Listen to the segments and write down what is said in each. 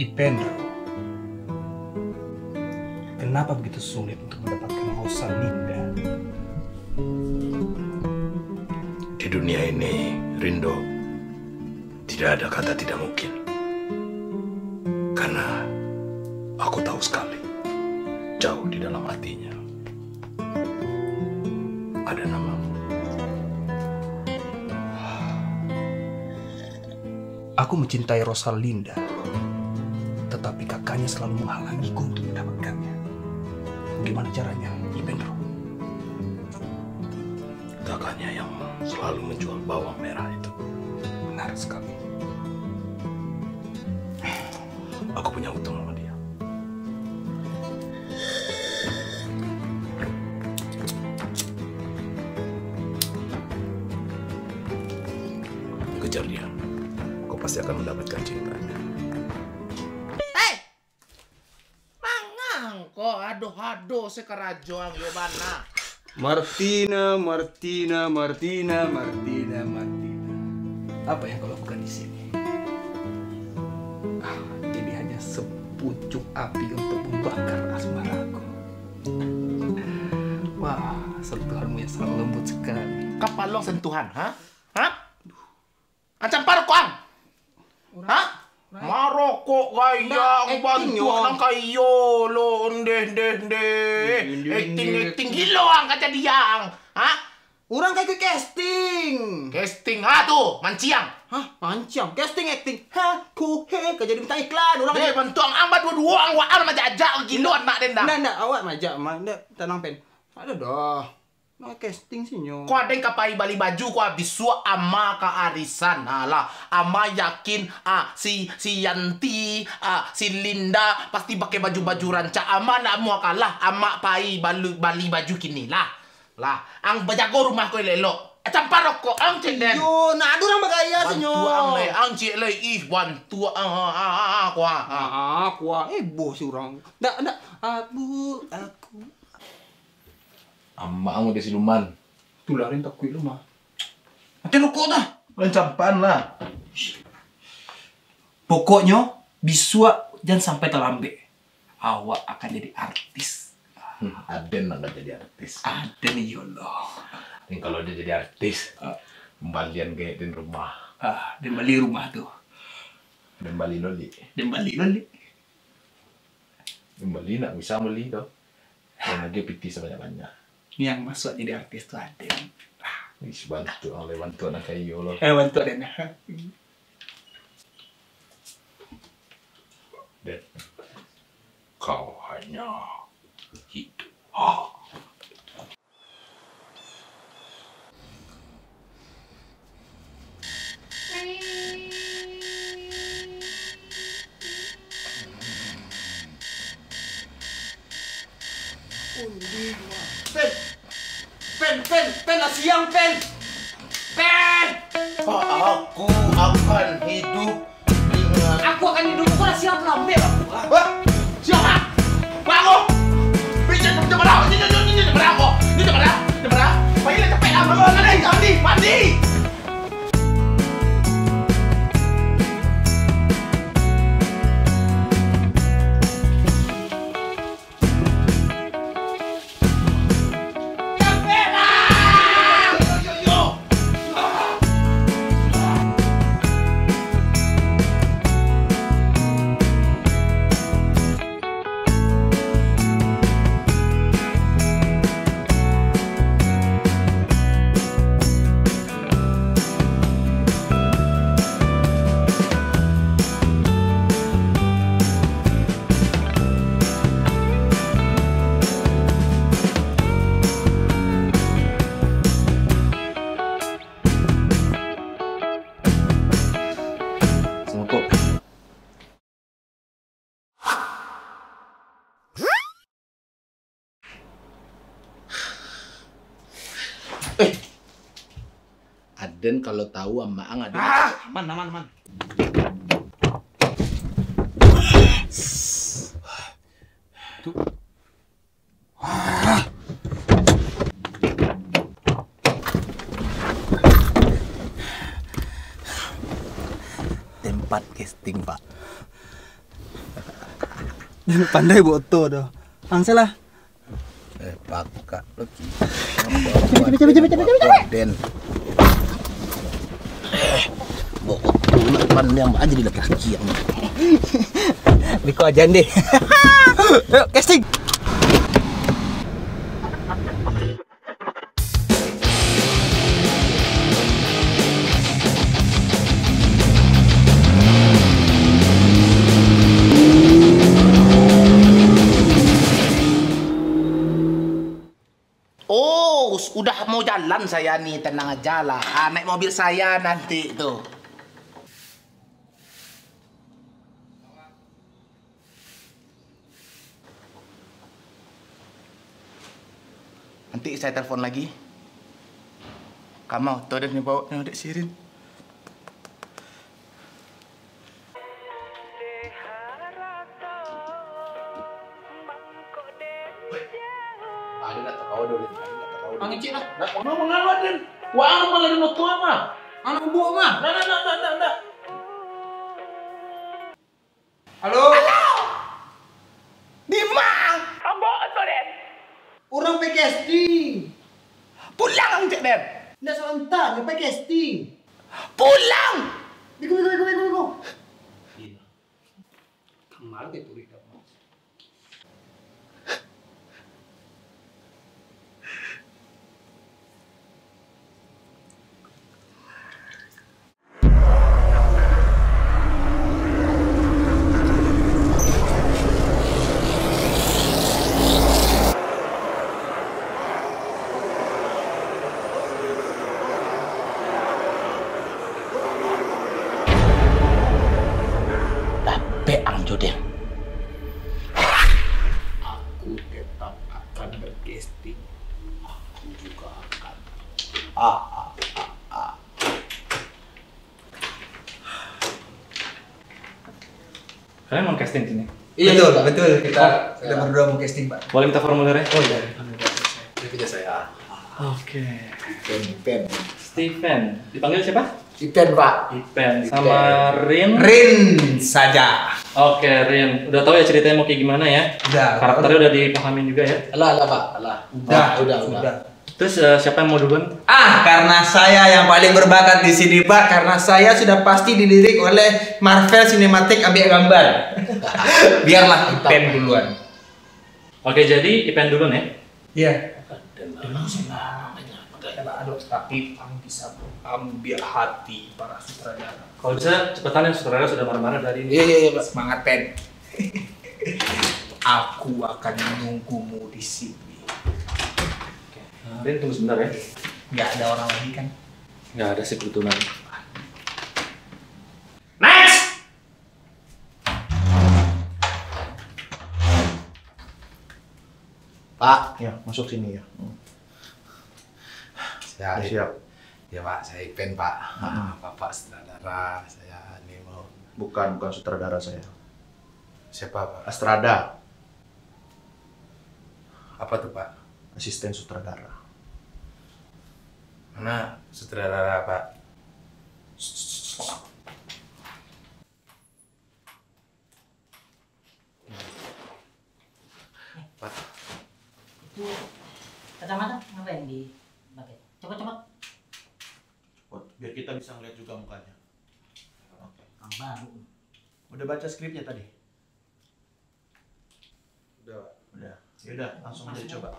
Ipendro, kenapa begitu sulit untuk mendapatkan Rosalinda? Di dunia ini, Rindo, tidak ada kata tidak mungkin. Karena aku tahu sekali, jauh di dalam hatinya, ada namamu. Aku mencintai Rosalinda, selalu menghalangiku untuk mendapatkannya. Bagaimana caranya, Ipendro? Kakaknya yang selalu menjual bawang merah itu. Benar sekali. Aku punya utang sama dia. Aduh-aduh si kerajo ang yobana. Martina, Martina, Martina, Martina, Martina. Apa yang kau lakukan di sini? Ah, ini hanya sepucuk api untuk membakar asmaraku. Wah, sentuhanmu yang sangat lembut sekali. Kapalong sentuhan, ha? Ha? Ancam paro ko ang! Ha? Maroko kaya ang bantu ng kayo lo nde nde nde acting acting gilo ang kajadiang ha Orang kayak casting. casting ha tu manciang Hah, mancam. Casting acting. Ha, ku he, kau jadi bintang iklan. Orang Dia bantu ang amba dua-dua ang waan majajak gilo nak denda Nggak, nggak, awak majak, mah. Tenang, pen. Ada dah. Nah, casting sih, nyo. Kau ada yang kapai bali baju kau bisua ama ka arisan Alah, ama yakin ah si si Yanti ah si Linda pasti pakai baju-baju ranca ama nak mau kalah ama pai bali bali baju kini lah lah ang bajago rumah kau lelo campar rokok ang cenden Yo, nah, ada orang bagaya sih, nyo. bantu ang le ang cik le ih bantu ang ah ah ah kau ah Ah, ah, kuah. Eh, bos si orang. Nggak, nggak. Abu, aku. Amma ang di siluman. Tularin tak kuih lu mah. Mati rokok dah. Lancampan lah. Pokoknya, bisua jangan sampai terlambat. Awak akan jadi artis. Aden nak jadi artis. Ada nih, ya Allah. Ini kalau dia jadi artis, kembalian kayak di rumah. Ah, dan beli rumah tuh. Kembali loli. Dan balik lagi. Kembali nak bisa beli tuh. Dan lagi piti sebanyak-banyak. Yang masuk jadi artis tuh ada. Wih, bantu ang lewan tuh anak kayu loh. Eh, bantu ada. Dan kau hanya hidup. Pen. Aden kalau tahu sama Ang ada Ah, aman, aman, aman. tempat casting pak Pandai boto doh. Langsung lah. Eh, pakak lagi. Cepet cepet cepet cepet cepet. Den. Eh, bokot dulu pan yang aja di kaki yang. Biko aja deh. Yuk casting. Oh, udah mau jalan saya nih, tenang aja lah. Ah, naik mobil saya nanti tuh. Nanti saya telepon lagi. Kamu tuh ada nih bawa sirin. Ada nak dulu. Angin cik lah. Mau malah di tua mah. Anak buah mah. Nah, nah, nah, nah, nah. Halo. Di mang. Orang pe casting. Pulang cek Den. Nggak sebentar, ya pe casting. Pulang. Biko biko biko biko biko. Kamar deh tuh bercasting. Aku juga akan. Kalian mau casting sini? Iya betul, betul. Kita kita berdua mau casting pak. Boleh minta formulirnya? Oh iya. Ini punya saya. Oke. Pen, pen. Steven. Dipanggil siapa? Ipen pak. Ipen. Sama Rin. Rin saja. Oke, Rin. Udah tahu ya ceritanya mau kayak gimana ya? Udah. Karakternya udah dipahamin juga ya? Alah, alah pak, alah. Udah, udah, udah. Terus eh, siapa yang mau duluan? Ah, karena saya yang paling berbakat di sini, Pak. Karena saya sudah pasti dilirik oleh Marvel Cinematic Ambil Gambar. Biarlah Ipen duluan. Oke, jadi Ipen duluan ya? Iya. Aduh, tapi Pang bisa ambil hati para sutradara. Kalau bisa cepetan yang saudara sudah marah-marah dari ini. Iya, iya, iya pak. Semangat Pen. Aku akan menunggumu di sini. Oke. Rin tunggu sebentar ya. Nggak ada orang lagi kan? Nggak ada sih kebetulan. Next. Pak, Ya, masuk sini ya. Saya Ya, siap. Ya pak, saya Ipen pak. Bapak sutradara, saya ini mau. Bukan, bukan sutradara saya. Siapa pak? Astrada, Apa tuh pak? asisten sutradara. Mana sutradara pak? Pak, Kacamata ngapain di pakai? Coba coba. Buat- Biar kita bisa ngeliat juga mukanya. Oke. Kang baru. Udah baca skripnya tadi? udah. Udah. Yaudah, langsung aja coba.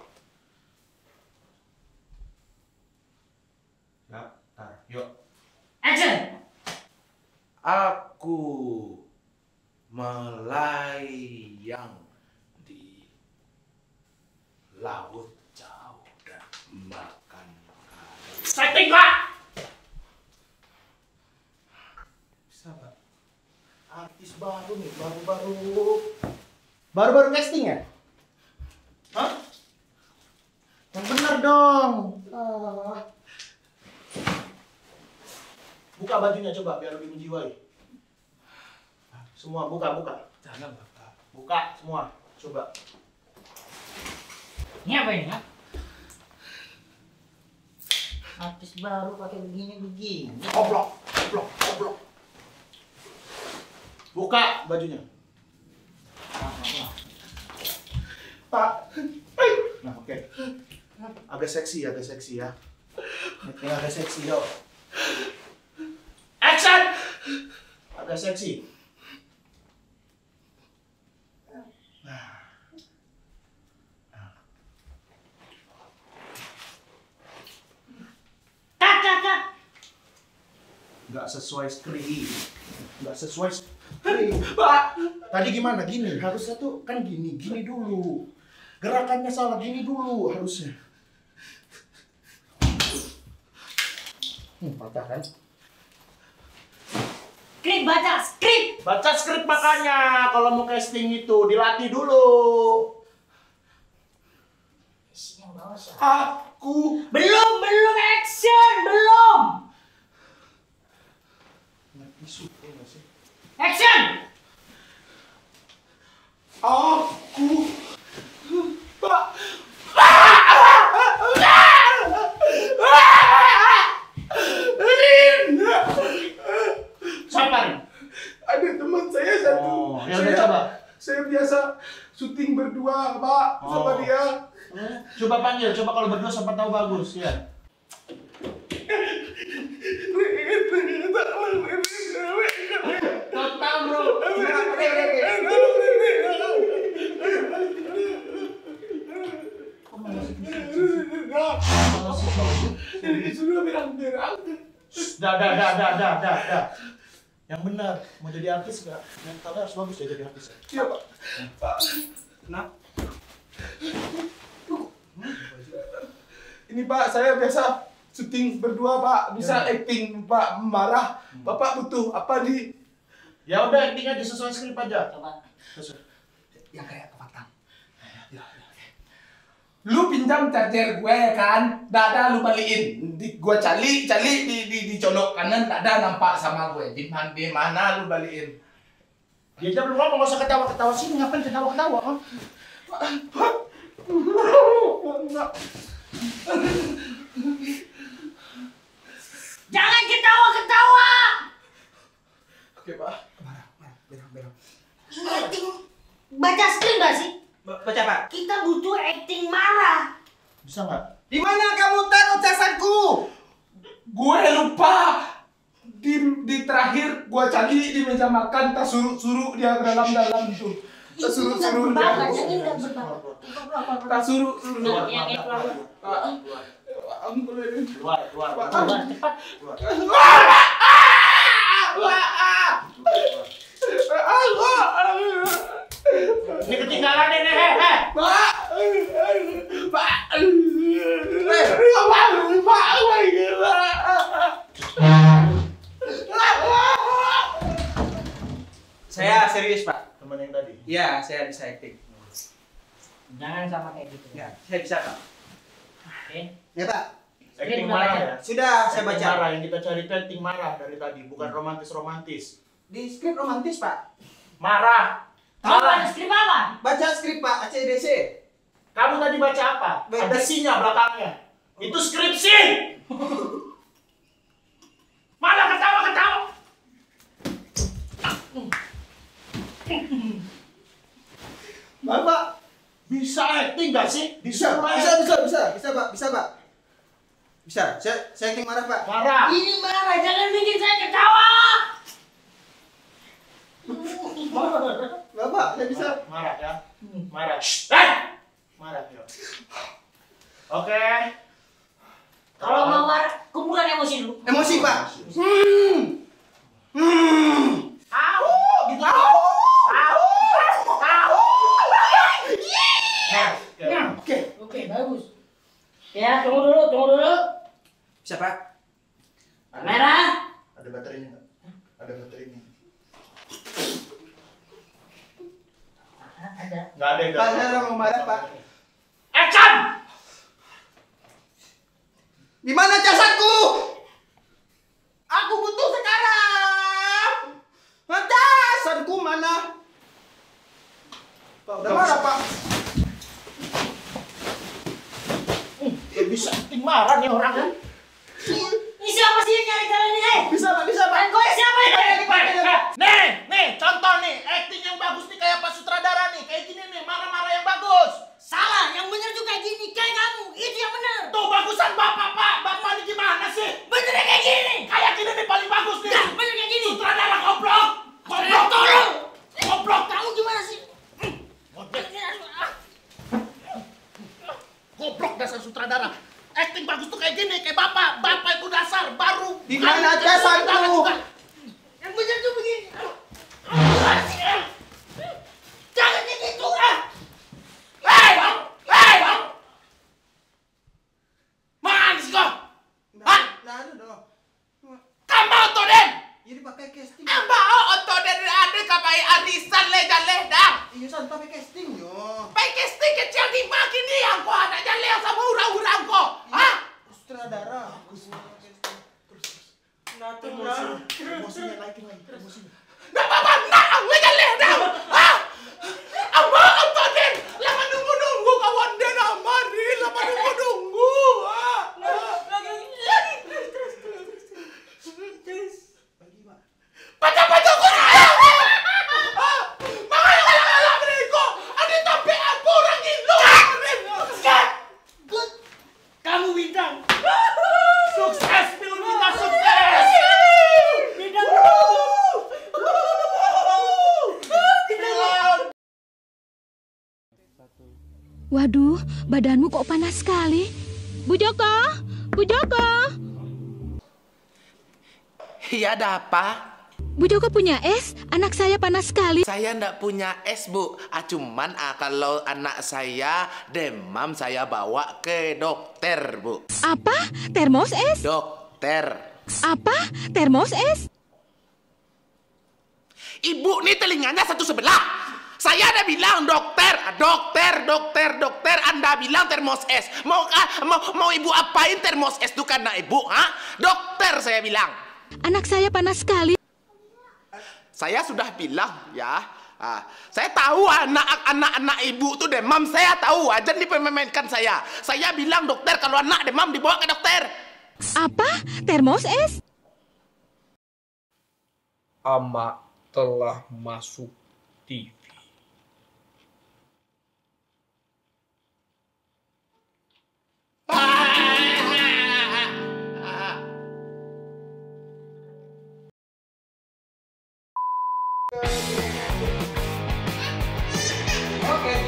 Ya, tar. Yuk. Action. Aku melayang di laut Pak. Bisa pak? Artis baru nih, baru-baru. Baru-baru casting ya? Hah? Yang benar dong. Ah. Buka bajunya coba biar lebih menjiwai. Semua buka, buka. Jangan bapak. Buka semua. Coba. Ini apa ini? ha? Artis baru pakai begini begini. Oblok, oblok, oblok. Buka bajunya. Pak. Nah, oke. Agak seksi, agak seksi ya. Agak seksi, yuk. Action! Agak seksi. Nggak sesuai skrip. Nggak sesuai skrip. Pak! Tadi gimana? Gini, harusnya tuh kan gini, gini dulu. Gerakannya salah, gini dulu harusnya. Hmm, patah kan? Skrip baca, skrip. Baca skrip makanya kalau mau casting itu dilatih dulu. Isi yang bawah siapa? Aku Belum, belum action, belum. Isu nggak sih? Action. Aku Pak Siapa? Ada teman saya satu. Oh, ya udah coba. Saya biasa syuting berdua, Pak, sama Oh. dia. Coba panggil, coba kalau berdua siapa tahu bagus ya. Total bro. Sudah berang-berang. Dah, dah, dah, dah, dah, dah, dah. Yang benar, mau jadi artis nggak? Mentalnya harus bagus ya jadi artis. ya. Iya, Pak. Pak. Nah, Ini Pak, saya biasa syuting berdua, Pak. Bisa acting, Pak, marah. Bapak butuh apa di ya udah intinya disesuaikan skrip aja. Coba. Sesuai. yang kayak kefatang. Lu pinjam charger gue kan, dada lu balikin. Di, gue cali, cali di, di, di colok kanan, dada nampak sama gue. Di mana, di mana lu balikin? Dia aja belum ngomong, nggak usah ketawa-ketawa sini, ngapain ketawa-ketawa? Hah? Jangan ketawa-ketawa. Oke, Pak. Acting baca skrip gak sih? Baca Pak. Kita butuh acting marah. Bisa nggak? Di mana kamu taruh casanku? Gue lupa. Di, di terakhir gue cali di meja makan, tak suruh-suruh dia ke dalam-dalam. Tak Itu suruh-suruh dia. Tak suruh-suruh. Yang itu keluar. Keluar, keluar. Pak, Keluar cepat. Ini ketinggalan ini, heh, heh. Pak, Pak, Pak, Pak, Saya serius Pak. Teman yang tadi. Iya, saya bisa acting. Jangan sama kayak gitu. Ya, saya bisa Pak. Oke. Ya Pak. Acting marah baca. ya. Sudah saya Acting baca. marah yang kita cari itu acting marah dari tadi, bukan romantis-romantis. Di skrip romantis Pak. Marah. Coba Marah. skrip apa? Baca skrip Pak ACDC. Kamu tadi baca apa? Baik, Ada sinya belakangnya. Itu skripsi. Malah ketawa-ketawa. Bapak. Bisa acting gak sih? Bisa, Disuruh bisa, acting. bisa, bisa, bisa Pak, bisa Pak. Bisa, saya, saya acting marah Pak. Marah. Ini marah, jangan bikin saya ketawa. Bapak, saya bisa. Marah ya. Marah. Shh. Eh! Marah ya. Oke. Kalau mau marah, kumpulkan emosi dulu. Emosi Pak. Au, mana? Pak, udah marah, Pak. Eh ya bisa ting marah nih orang kan. Ini siapa sih yang nyari kalian ini? Eh? Bisa, Pak, bisa, Pak. Dan ya, siapa ini? Nih, nih, contoh nih, acting yang bagus nih kayak Pak Sutradara nih, kayak gini nih, marah-marah yang bagus. Salah, yang bener juga gini, kayak kamu, itu yang bener. Tuh, bagusan Bapak, Pak. Bapak ini gimana sih? Benernya kayak gini. Kayak gini nih paling bagus nih. Ya, bener kayak gini. Sutradara goblok. Goblok tolong goblok kamu gimana sih? Hmm, goblok dasar sutradara. Acting bagus tuh kayak gini, kayak bapak. Bapak itu dasar, baru. Di mana dasar tuh? Emotion, emotion, lighting, light, emotion. No, Papa, now, we can lay down. Waduh, badanmu kok panas sekali. Bu Joko, Bu Joko. Iya ada apa? Bu Joko punya es, anak saya panas sekali. Saya ndak punya es bu, ah, cuman ah, kalau anak saya demam saya bawa ke dokter bu. Apa? Termos es? Dokter. Apa? Termos es? Ibu nih telinganya satu sebelah. Saya ada bilang dokter, dokter, dokter, dokter. Anda bilang termos es. Mau ah, mau mau ibu apain termos es itu karena ibu, ha? Dokter saya bilang. Anak saya panas sekali. Saya sudah bilang ya. Ah, saya tahu anak-anak anak ibu tuh demam. Saya tahu aja dipermainkan saya. Saya bilang dokter kalau anak demam dibawa ke dokter. Apa? Termos es? Ama telah masuk TV.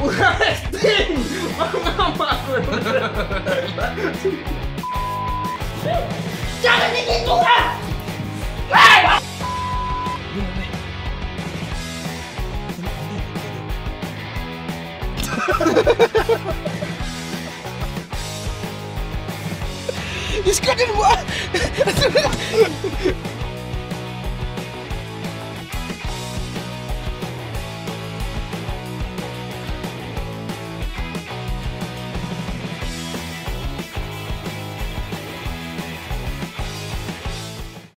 leda-leda. Jangan